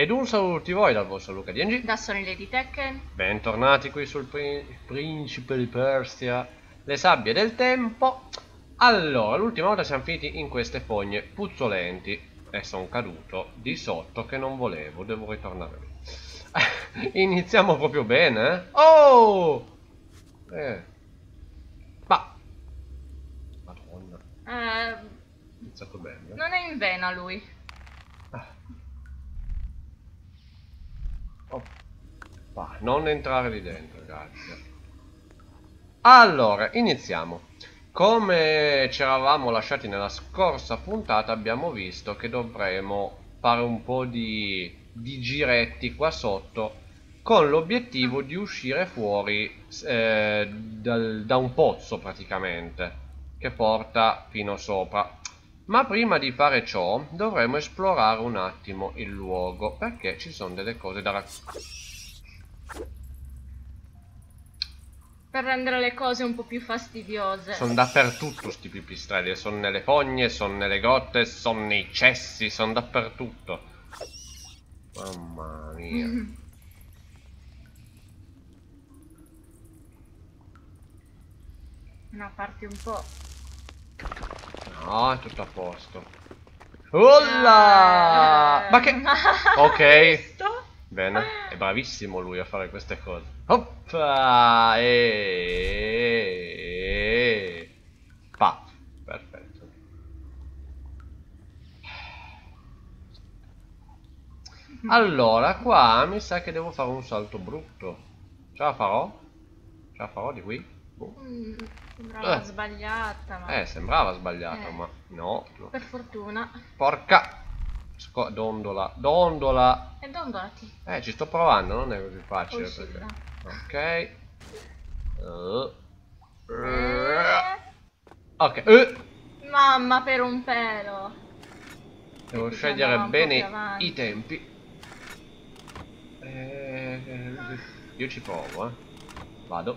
Ed un saluto a tutti voi dal vostro Luca DNG. Da Sony Lady Tekken. Bentornati qui sul pri Principe di Persia. Le sabbie del tempo. Allora, l'ultima volta siamo finiti in queste fogne puzzolenti. E sono caduto di sotto che non volevo. Devo ritornare lì. Iniziamo proprio bene, eh? Oh! Eh. Ma... Madonna. Eh, Iniziato bene. non è in vena lui. Va, non entrare lì dentro, grazie. Allora, iniziamo. Come ci eravamo lasciati nella scorsa puntata, abbiamo visto che dovremo fare un po' di, di giretti qua sotto con l'obiettivo di uscire fuori eh, dal- da un pozzo praticamente che porta fino sopra. Ma prima di fare ciò dovremo esplorare un attimo il luogo perché ci sono delle cose da raccontare. Per rendere le cose un po' più fastidiose. Sono dappertutto sti pipistrelli, sono nelle fogne, sono nelle grotte, sono nei cessi, sono dappertutto. Mamma mia. No, parti un po'. No, è tutto a posto. Olla! Ma che... Ok. Bene, è bravissimo lui a fare queste cose. Oppa! E... Pa. Perfetto. Allora, qua mi sa che devo fare un salto brutto. Ce la farò? Ce la farò di qui? Boh. Sembrava Eh. sbagliata, ma... Eh, sembrava sbagliato, Eh. ma no. no. Per fortuna. Porca... Sco- dondola, dondola. E dondolati. Eh, ci sto provando, non è così facile. Perché-. Ok. Uh. Eh, Ok. uh. mamma per un pelo. Devo scegliere andava un po' bene i tempi. Eh, io ci provo, eh. Vado,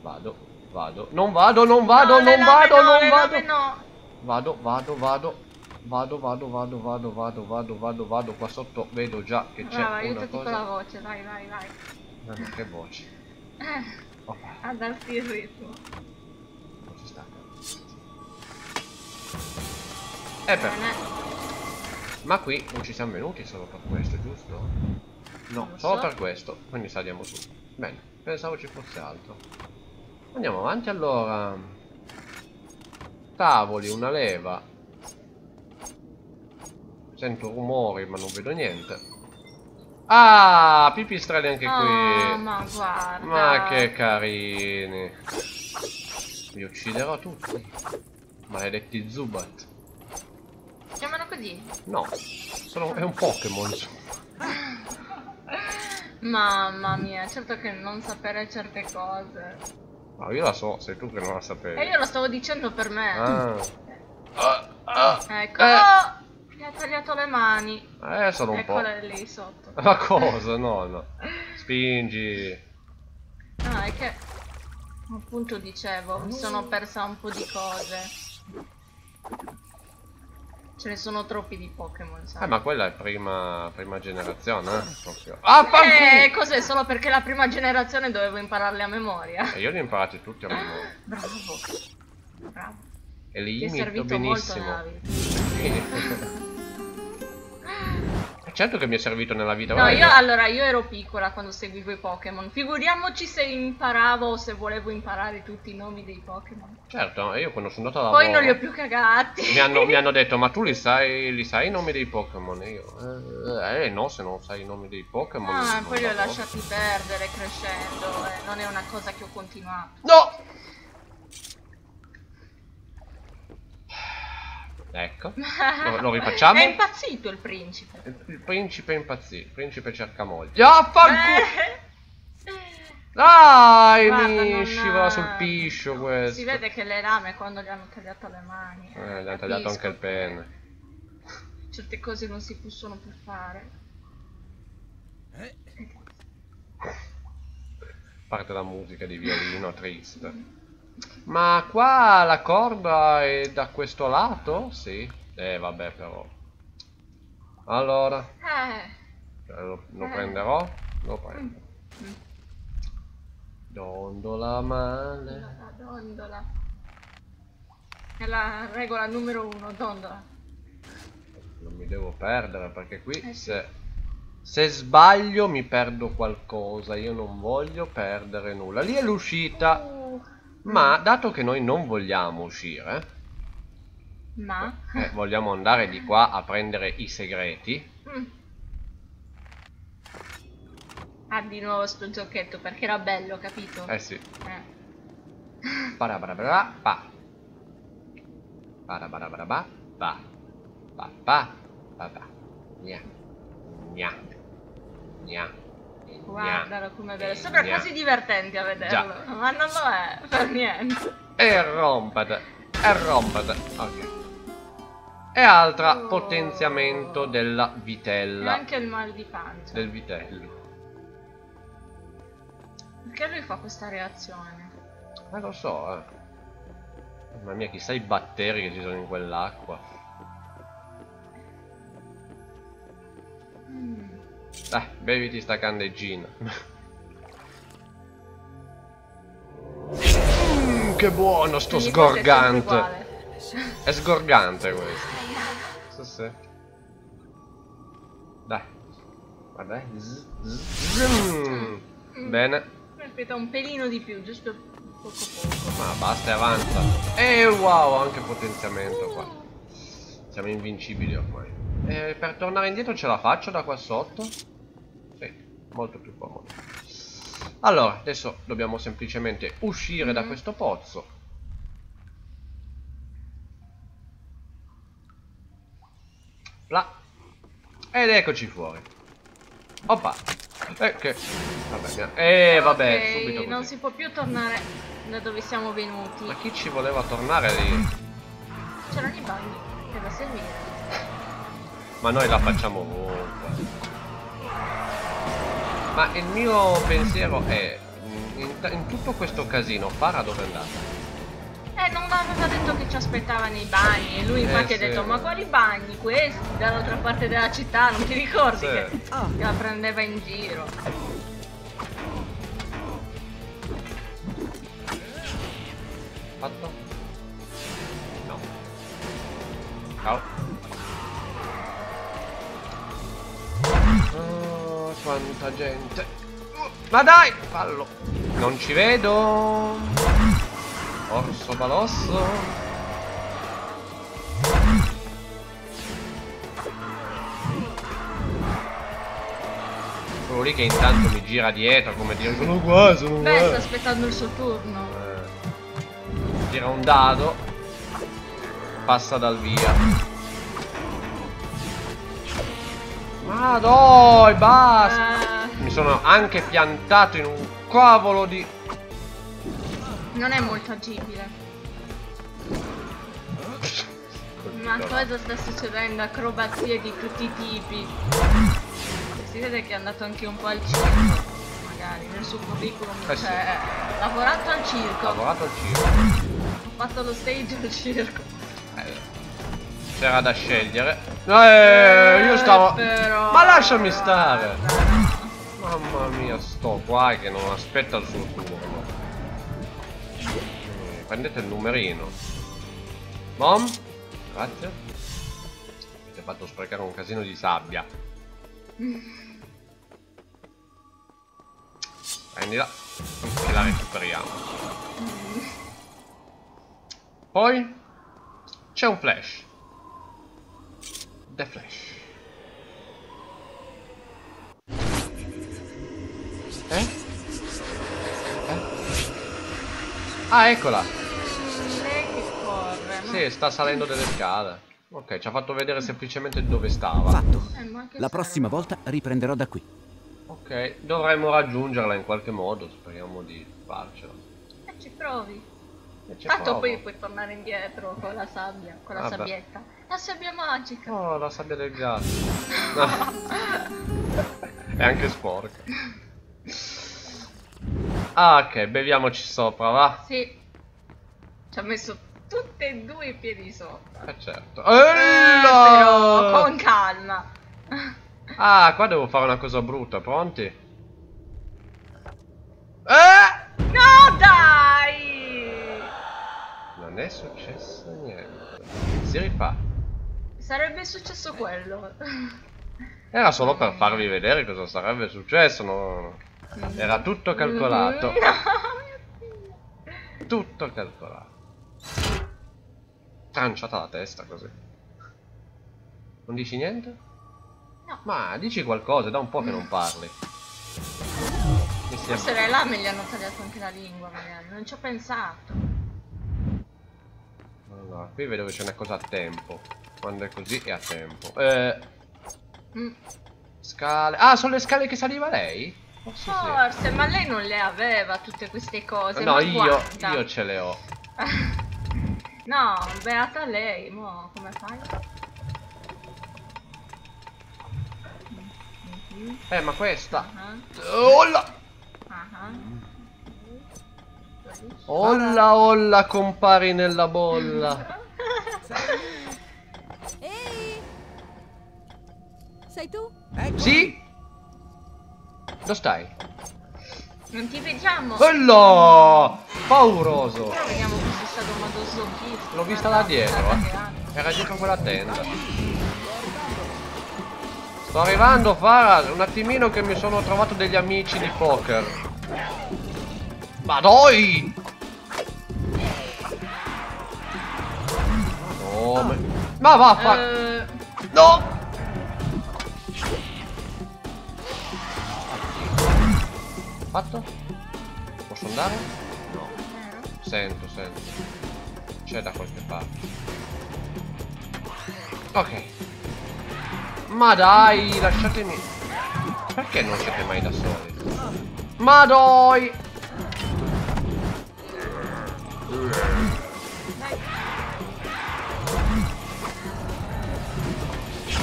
vado, vado. Non vado, non vado, No, non vado, no, non vado. no. Vado, vado, vado. Vado, vado, vado, vado, vado, vado, vado, vado. Qua sotto vedo già che c'è una con la cosa. voce, vai, vai, vai. Ah, che voce. Eh, Oh, a darti il ritmo. non ci sta. Eh, per Bene. Ma qui non ci siamo venuti solo per questo, giusto? No, Non solo so. per questo. Quindi saliamo su. Bene, pensavo ci fosse altro. Andiamo avanti allora. Tavoli, una leva. Sento rumori ma non vedo niente. Ah, pipistrelli anche Oh, qui. ma guarda. Ma che carini. Vi ucciderò tutti. Maledetti Zubat. Si chiamano così? No, sono, è un Pokémon. Mamma mia, certo che non sapere certe cose. No, io la so, sei tu che non la sapevi. E io lo stavo dicendo per me. Ah. Ah, ah. Ecco. Eh. Mi ha tagliato le mani. Eh, sono un po'. Eccole lì sotto. Ma cosa? No, no. Spingi. No, è che appunto dicevo, mi sono persa un po' di cose. Ce ne sono troppi di Pokémon, sai? Eh, ma quella è prima, prima generazione, eh? Ah, Eh, cos'è? Solo perché la prima generazione dovevo impararle a memoria. E io li ho imparati tutti a memoria. Bravo. Bravo. E li Ti è imito servito molto benissimo. certo che mi è servito nella vita. No, io allora io ero piccola quando seguivo i Pokémon. Figuriamoci se imparavo o se volevo imparare tutti i nomi dei Pokémon. Certo, io quando sono andato a Poi lavoro... non li ho più cagati. Mi hanno, mi hanno detto, ma tu li sai, li sai i nomi dei Pokémon? E io, eh, eh, no, se non sai i nomi dei Pokémon. Ah, poi li ho lavoro." lasciati perdere crescendo. eh, non è una cosa che ho continuato. No! Ecco, lo, lo rifacciamo? È impazzito il principe. Il, il principe impazzì, il principe cerca moglie. Ah, fanculo! Eh. Dai, Guarda, mi scivola sul piscio questo. Si vede che le lame quando gli hanno tagliato le mani. Eh, gli hanno tagliato anche il pene. Certe cose non si possono più fare. Parte la musica di violino triste. Ma qua la corda è da questo lato? Sì. Eh, vabbè, però. Allora, Eh, Cioè, lo, lo prenderò, lo prendo. Mm. Dondola male. La dondola. È la regola numero uno, dondola. Non mi devo perdere perché qui Eh sì. se, se sbaglio mi perdo qualcosa. Io non voglio perdere nulla. Lì è l'uscita. Ma dato che noi non vogliamo uscire, ma? eh, vogliamo andare di qua a prendere i segreti. Mm. Ah, di nuovo sto giochetto perché era bello, capito? Eh sì. Eh. Parabarabara, pa. Pa. Pa, pa, pa, pa. Gna. Gna. Gna. Guardalo come bello. Sembra Gna. quasi divertente a vederlo. Già. Ma non lo è per niente. E rompete. E rompete. Ok. E altra Oh. potenziamento della E vitella. anche il mal di pancia. Del vitello. Perché lui fa questa reazione? Eh lo so, eh. Mamma mia, chissà i batteri che ci sono in quell'acqua. Mm. Dai, beviti sta candeggina. Mm, che buono sto è sempre sgorgante. uguale. È sgorgante questo. Sì, sì. Dai. Vabbè. zzz, zzz. Mm. Bene. Aspetta un pelino di più, giusto poco poco. Ma basta e avanza. E wow, anche potenziamento qua. Siamo invincibili ormai. E per tornare indietro ce la faccio da qua sotto? Sì, molto più comodo. Allora, adesso dobbiamo semplicemente uscire da Mhm. questo pozzo. Là. Ed eccoci fuori. Oppa. Eh, che... Vabbè, eh, vabbè, Ok, subito così. non si può più tornare da dove siamo venuti. Ma chi ci voleva tornare lì? C'erano i bagni che da seguire. Ma noi la facciamo ovunque. Ma il mio pensiero è, in, in tutto questo casino, Farah dove è andata? Eh, non aveva detto che ci aspettava nei bagni. E lui Eh, infatti ha sì. detto, ma quali bagni? Questi, dall'altra parte della città, non ti ricordi Sì. che, che la prendeva in giro? Fatto? Ciao. Oh, quanta gente. Ma dai, fallo. Non ci vedo. Orso balosso. Quello lì che intanto mi gira dietro come dire sono qua, sono Beh, sta qua. aspettando il suo turno. Eh, Tira un dado. Passa dal via. Ma dai, basta. Eh, Mi sono anche piantato in un cavolo di... non è molto agibile. Ma cosa sta succedendo? Acrobazie di tutti i tipi. Si vede che è andato anche un po' al circo. Magari nel suo curriculum Eh sì. c'è lavorato al circo. lavorato al circo. Ho fatto lo stage al circo. C'era da scegliere. Eh, io stavo... però- Ma lasciami stare. Mamma mia, sto qua che non aspetta il suo turno. Eh, Prendete il numerino. Mom? Grazie. Avete fatto sprecare un casino di sabbia. Prendila. Che la recuperiamo. Poi c'è un flash. The Flash. Eh? Eh? Ah, eccola. Lei che corre. ma- Sì, sta salendo delle scale. Ok, ci ha fatto vedere semplicemente dove stava. Fatto. Eh, La prossima volta riprenderò da qui. Ok, dovremmo raggiungerla in qualche modo. Speriamo di farcela. Eh, ci provi. E ci Tanto provo. poi puoi tornare indietro con la sabbia, con la Vabbè. sabbietta. La sabbia magica. Oh, la sabbia del gatto. È anche sporca. Ah, ok, beviamoci sopra, va? Sì. Ci ha messo tutti e due i piedi sopra. Eh certo. Eh, però Ella! con calma. Ah, qua devo fare una cosa brutta, pronti? Eh! No, dai! Non è successo niente. Si rifà. Sarebbe successo quello. Era solo per farvi vedere cosa sarebbe successo, no? Era tutto calcolato. Tutto calcolato. Tranciata la testa così. Non dici niente? No. Ma dici qualcosa, da un po' che non parli. Forse le lame gli hanno tagliato anche la lingua, magari. Non ci ho pensato. Allora, qui vedo che c'è una cosa a tempo. Quando è così è a tempo. Eh, Mm. scale. Ah, sono le scale che saliva lei? Forse sì. Forse, ma lei non le aveva tutte queste cose. No, io, io ce le ho. no, beata lei, mo, come fai? Eh, ma questa. Ah, Olla! ah. Olla, olla, compari nella bolla. Ehi! Sei tu? Ecco. Sì? Dove stai? Non ti vediamo. Quello! Pauroso! Però vediamo questo stato madosaurista. L'ho vista da dietro, eh. Era dietro quella tenda. Sto arrivando, Farah. Un attimino che mi sono trovato degli amici di poker. Ma dai! No, ma... ma va, fa... Eh, No! Fatto? Posso andare? No. Sento, sento. C'è da qualche parte. Ok. Ma dai, lasciatemi. Perché non siete mai da soli? Ma dai!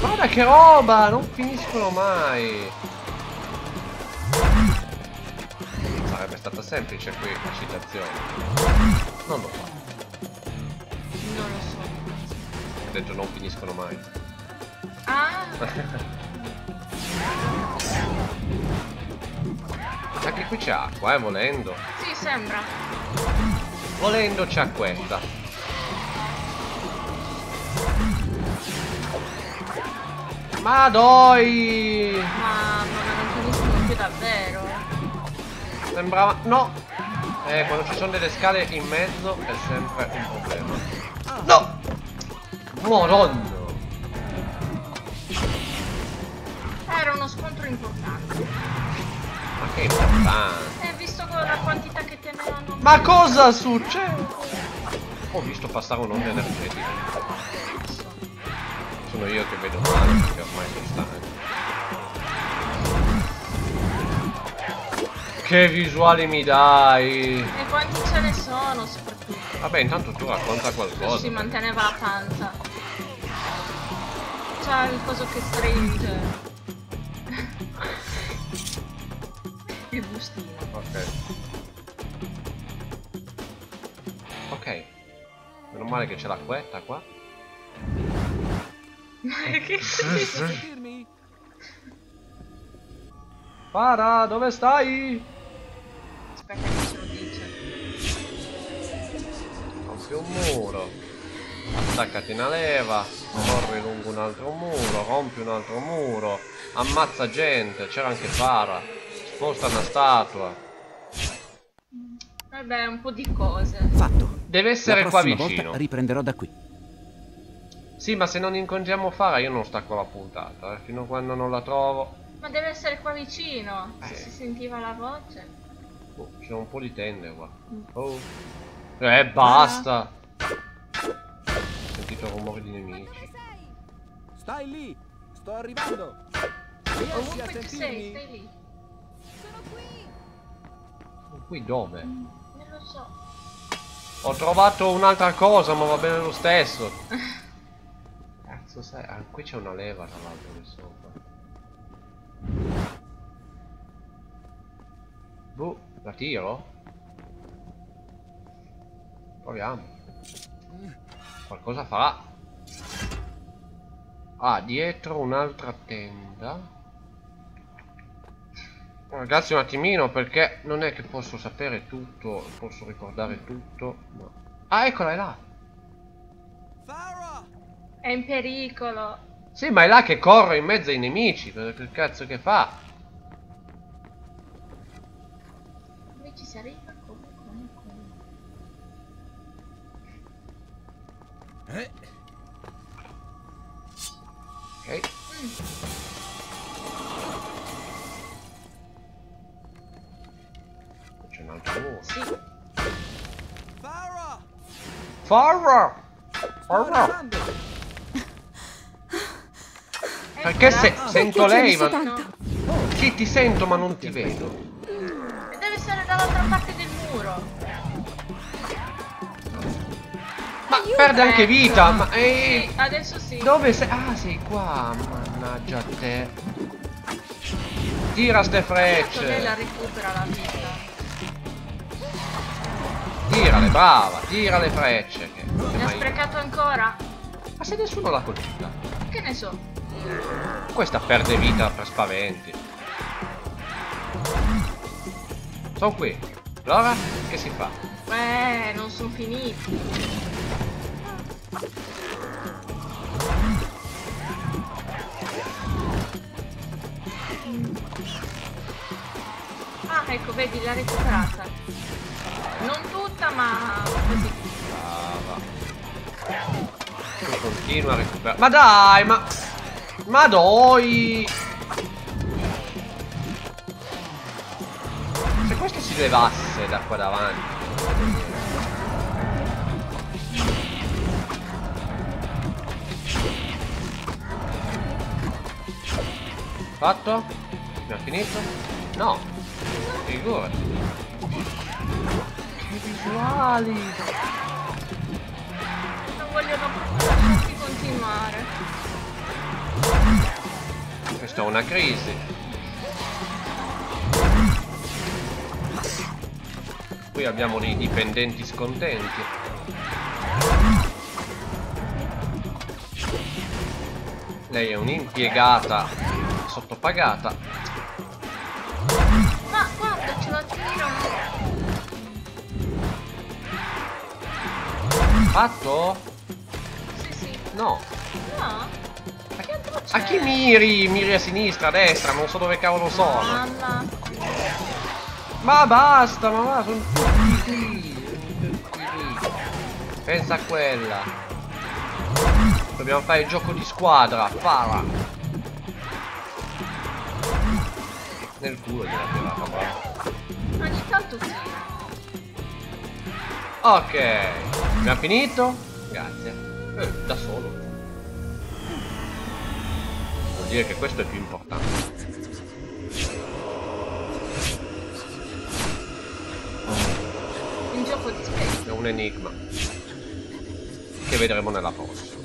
Guarda che roba! Non finiscono mai! Sarebbe stata semplice qui la citazione. Non lo fa. non lo so. Ho detto non finiscono mai. Ah, Anche qui c'è acqua, eh, volendo. sì, sembra. Volendo c'è acquetta. Ma dai! Ma, ma non finiscono più davvero. Sembrava... No! Eh, quando ci sono delle scale in mezzo è sempre un problema. No! Moronno! Era uno scontro importante. Ma che importante! E visto con la quantità che tenevano. Ma cosa succede? Ho visto passare un'onda energetica. Sono io che vedo male perché ormai sono stanco. Che visuali mi dai? E quanti ce ne sono soprattutto? Vabbè, intanto tu racconta Si qualcosa. manteneva la panza. C'ha il coso che stringe. il bustino. Ok. Ok. Meno male che c'è l'acquetta qua. Ma che Sentirmi? Para, dove stai? Aspetta che ce lo dice. Rompi un muro. Attaccati una leva. Corri lungo un altro muro. Rompi un altro muro. Ammazza gente. C'era anche Para. Sposta una statua. Vabbè, un po' di cose. Fatto. Deve essere qua prossima vicino. volta riprenderò da qui. Sì, ma se non incontriamo Fara io non stacco la puntata. Eh. Fino a quando non la trovo. Ma deve essere qua vicino. Se Eh. si sentiva la voce. Oh, c'è un po' di tende qua. Oh. Eh, basta. Ho sentito rumori di nemici. Dove sei? Stai lì. Sto arrivando. Riesci a Ovunque tu sei, sentirmi? stai lì. Sono qui! Qui dove? Non lo so. Ho trovato un'altra cosa, ma va bene lo stesso. Cazzo sai? Ah, qui c'è una leva tra l'altro qui sopra. Boh, la tiro? Proviamo. Qualcosa farà. Ah, dietro un'altra tenda. Ragazzi un attimino perché non è che posso sapere tutto, posso ricordare tutto. No. Ah eccola è là. Farah! È in pericolo. Sì ma è là che corre in mezzo ai nemici. Che cazzo che fa? Come ci si arriva? Come, come, come? Eh, Ok. C'è un altro muro. Sì. Farah! Farra! Sto Farra! arrivando! Perché se, sento lei ma... Sì ti sento ma non ti vedo. Deve essere dall'altra parte del muro. Ma Aiuto! perde anche vita. Ma eh, Sì, adesso sì. Dove sei? Ah sei qua. Mannaggia a te. Tira ste Adesso lei la frecce. recupera la vita. Tirale, brava. Tira le frecce. Che... Ne ha sprecato ancora? ma se nessuno l'ha colpita. Che ne so? Questa perde vita per spaventi. Sono qui. Allora, che si fa? Eh, non sono finiti. Ah, ecco, vedi, l'ha recuperata. Non tutta, ma così. Brava. Continua a recuperare. Ma dai, ma... Ma dai! Se questo si levasse da qua davanti. Fatto? Abbiamo finito? No. Figurati. Che visuali! È una crisi. Qui abbiamo dei dipendenti scontenti. Lei è un'impiegata sottopagata. Ma guarda, ce la tirano. Fatto? Sì, sì. No? A chi miri? Miri a sinistra, a destra, non so dove cavolo sono. Mamma. Ma basta, ma va, sono tutti. Pensa a quella. Dobbiamo fare il gioco di squadra, para. Nel culo gliela tirata, bravo. Ogni tanto tira. Ok, abbiamo finito? Grazie. Eh, da solo. Dire che questo è più importante. Un gioco di specchi. È un enigma. Che vedremo nella prossima.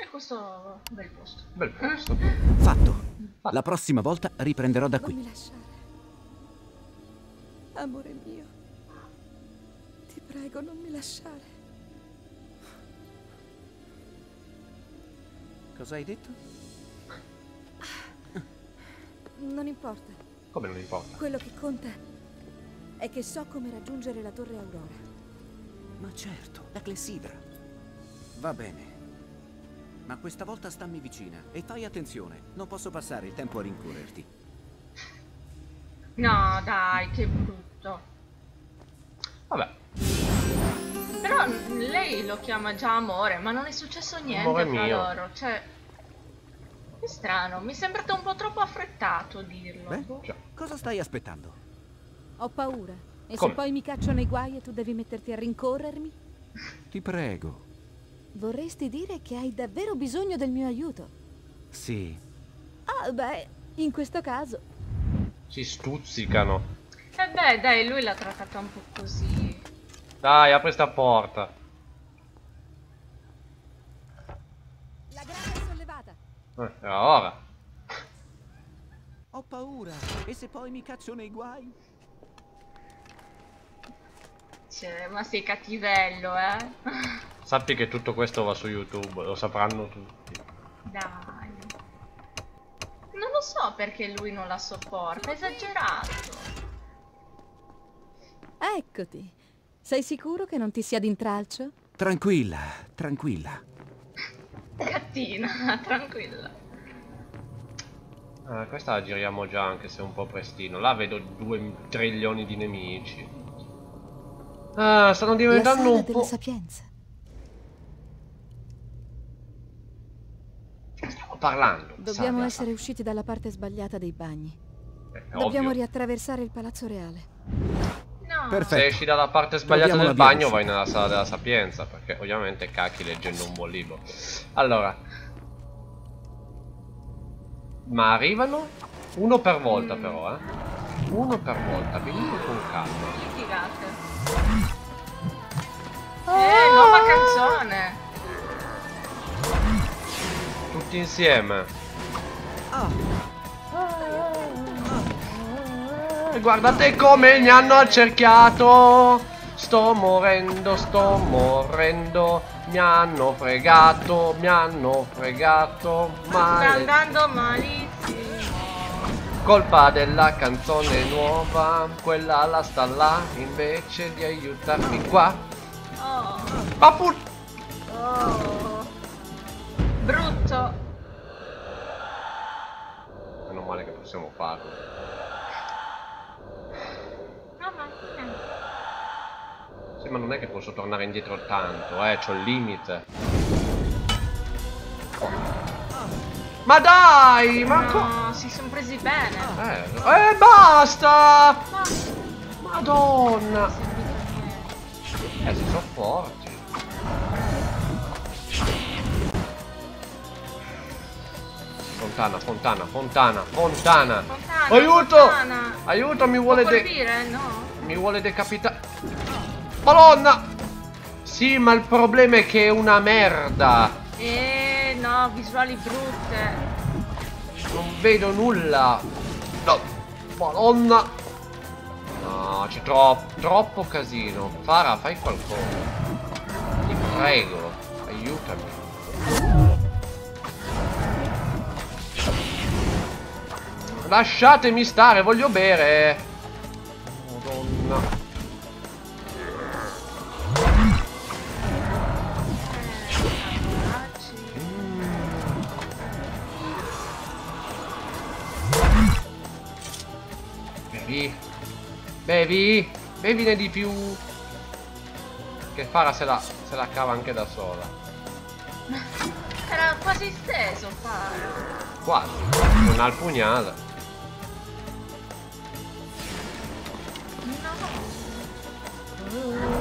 E questo è un bel posto. Bel posto. Fatto. La prossima volta riprenderò da Non qui. mi lasciare. Amore mio. Ti prego, non mi lasciare. Cosa hai detto? Non importa. Come non importa? Quello che conta è che so come raggiungere la torre Aurora. Ma certo, la clessidra. Va bene. Ma questa volta stammi vicina e fai attenzione. Non posso passare il tempo a rincorrerti. No, dai, che brutto. Vabbè, Però lei lo chiama già amore, ma non è successo niente Amore fra mio. loro. Cioè, è strano, mi è sembrato un po' troppo affrettato dirlo. Beh, Boh. Cosa stai aspettando? Ho paura. E Come? se poi mi cacciano i guai e tu devi metterti a rincorrermi? Ti prego. Vorresti dire che hai davvero bisogno del mio aiuto? Sì. Ah, beh, in questo caso. si stuzzicano. Eh beh, dai, lui l'ha trattata un po' così. Dai, apri sta porta. La grana è sollevata. Eh, era ora. Ho paura. E se poi mi caccio nei guai? Cioè, ma sei cattivello, eh. Sappi che tutto questo va su YouTube, lo sapranno tutti. Dai. Non lo so perché lui non la sopporta, è esagerato. Eccoti. Sei sicuro che non ti sia d'intralcio? Tranquilla, tranquilla. Cattina, tranquilla. Eh, questa la giriamo già anche se è un po' prestino. Là vedo due trilioni di nemici. Ah, stanno diventando un della po'... sapienza. Stiamo parlando. Dobbiamo Sabbia, essere usciti dalla parte sbagliata dei bagni. Eh, Dobbiamo ovvio. riattraversare il palazzo reale. Perfetto. Se esci dalla parte sbagliata Troviamo del bagno vai nella sala della sapienza Perché ovviamente cacchi leggendo un buon libro. Allora. Ma arrivano Uno per volta Mm. però eh. Uno per volta Venite con calma. Litigate. Eh, nuova canzone. Tutti insieme. E Guardate come mi hanno accerchiato Sto morendo, sto morendo Mi hanno fregato, mi hanno fregato Sta Male andando malissimo. Colpa della canzone nuova, quella la sta là, invece di aiutarmi qua. Oh, Ma oh. Brutto. Meno male che possiamo farlo. Mamma mia. Sì, ma non è che posso tornare indietro tanto, eh, c'ho il limite. Ma dai, ma. No, si sono presi bene. Eh, eh, basta! Ma Madonna! Eh, si sono forti. Fontana, fontana, fontana, fontana. Fontana, Aiuto! Fontana. Aiuto, mi vuole de... colpire? No. Mi vuole decapitare. Madonna! Sì, ma il problema è che è una merda. Eh, no, visuali brutte. Non vedo nulla. No. Madonna. No, c'è troppo, troppo casino. Fara, fai qualcosa. Ti prego, aiutami. Lasciatemi stare, voglio bere. Madonna. Bevi. Bevi. Bevine di più. Che Fara se la, se la cava anche da sola. Era quasi steso, Fara. Quasi. Non ha il pugnale. No. Aiuto!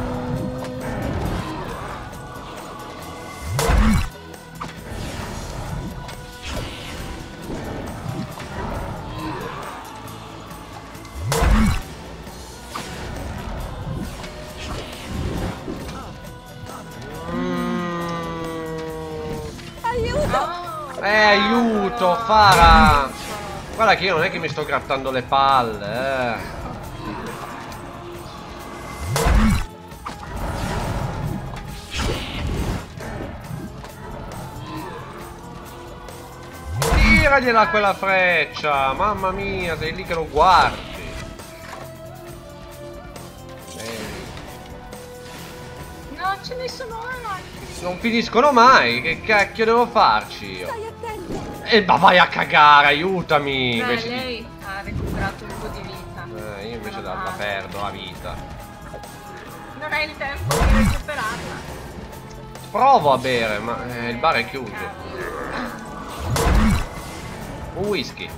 Fara. Guarda che io non è che mi sto grattando le palle, eh. Tiragliela quella freccia, mamma mia, sei lì che lo guardi. No, ce ne sono altri. Non finiscono mai, che cacchio devo farci io? Stai attento! E ma vai a cagare, aiutami! Beh, invece di- lei ha recuperato un po' di vita. Eh, io invece la, la perdo la vita. Non hai il tempo di recuperarla. Provo a bere, ma eh, il bar è chiuso. Un whisky.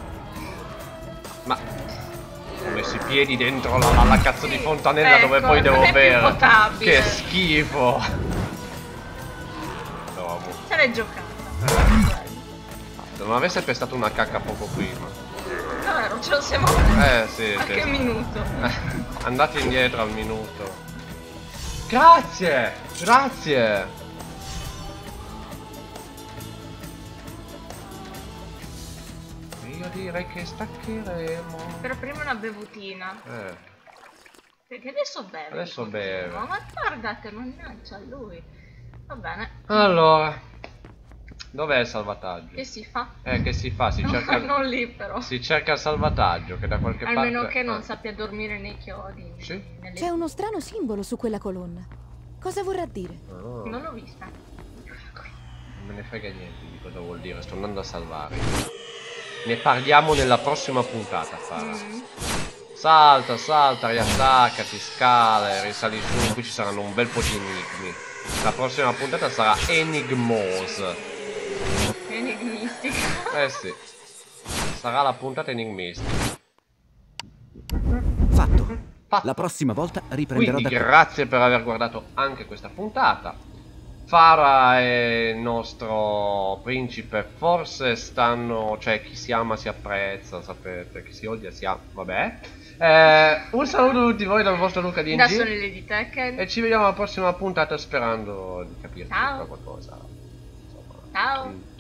Ma ho messo i piedi dentro la, la- la cazzo di Sì, fontanella dove ecco, poi devo bere. Che schifo. L'hai giocata. se non avesse pestato una cacca poco prima. No, vero, ce lo siamo Eh sì, A sì. che minuto? Andate indietro al minuto. Grazie! Grazie! Io direi che staccheremo. Però prima una bevutina. Eh, Perché adesso beve. Adesso beve. Ma guardate, mannaggia lui. Va bene. allora. Dov'è il salvataggio? Che si fa? Eh, che si fa? Si No, cerca, non lì però. si cerca il salvataggio, che da qualche Almeno parte... che non ah. sappia dormire nei chiodi. Sì? nelle- C'è uno strano simbolo su quella colonna. Cosa vorrà dire? Ah, Non l'ho vista. non me ne frega niente di cosa vuol dire, sto andando a salvare. Ne parliamo nella prossima puntata, Fara. Mm. Salta, salta, riattaccati, scala, risali su, qui ci saranno un bel po' di enigmi. La prossima puntata sarà enigmosa. Enigmistica. Eh sì. Sarà la puntata enigmistica. Fatto. Fatto. La prossima volta riprenderò Quindi da grazie per aver guardato anche questa puntata. Farah e il nostro principe forse stanno, cioè chi si ama si apprezza, sapete, chi si odia si ama, vabbè. Eh, un saluto a tutti voi dal vostro Luca Da sono di Tekken. e ci vediamo alla prossima puntata sperando di capire Ciao. qualcosa. Insomma, Ciao. mm,